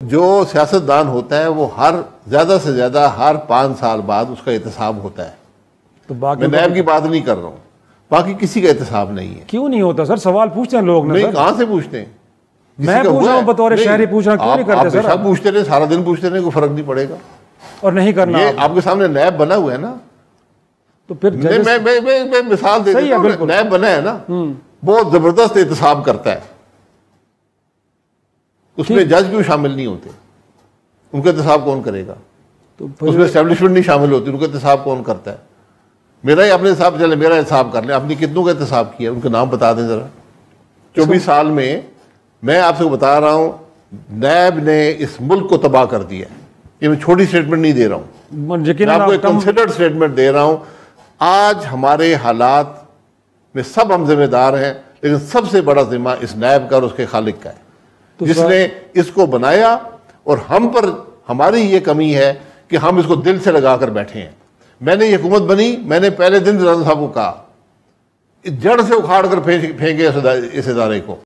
जो सियासतदान होता है वो हर ज़्यादा से ज़्यादा हर पाँच साल बाद उसका एहतसाब होता है। तो मैं बाकी नैब की बात नहीं कर रहा हूँ। बाकी किसी का एहतसाब नहीं है। क्यों नहीं होता सर? सवाल पूछते हैं लोग नहीं सर। कहाँ से पूछते हैं? मैं पूछ रहा हूँ? बतौर शहरी पूछ रहा हूँ, क्यों नहीं करते सर? आप? पूछते रहे सारा दिन पूछते रहे कोई फ़र्क नहीं पड़ेगा। और नहीं करना ये आपके सामने नैब बना हुआ है ना? तो फिर मैं मैं मैं मिसाल दे देता हूँ। नैब बना है ना बहुत ज़बरदस्त एहतसाब करता है। उसमें जज क्यों शामिल नहीं होते? उनका एहतसाब कौन करेगा? तो उसमें एस्टेब्लिशमेंट नहीं शामिल होती उनका एहतसाब कौन करता है? मेरा ही अपने हिसाब चले मेरा हिसाब कर ले। आपने कितनों का एहतसाब किया? उनके नाम बता दें जरा। चौबीस साल में मैं आपसे बता रहा हूँ नैब ने इस मुल्क को तबाह कर दिया ये मैं छोटी स्टेटमेंट नहीं दे रहा हूँ। मैं आपको एक कंसिडर्ड स्टेटमेंट दे रहा हूँ। आज हमारे हालात में सब हम जिम्मेदार हैं लेकिन सबसे बड़ा जिम्मा इस नैब का और उसके खालिक का है। जिसने इसको बनाया और हम पर हमारी ये कमी है कि हम इसको दिल से लगा कर बैठे हैं। मैंने ये हुकूमत बनी, मैंने पहले दिन साहब को कहा। जड़ से उखाड़ कर फेंके इस इदारे को।